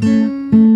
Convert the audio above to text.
Música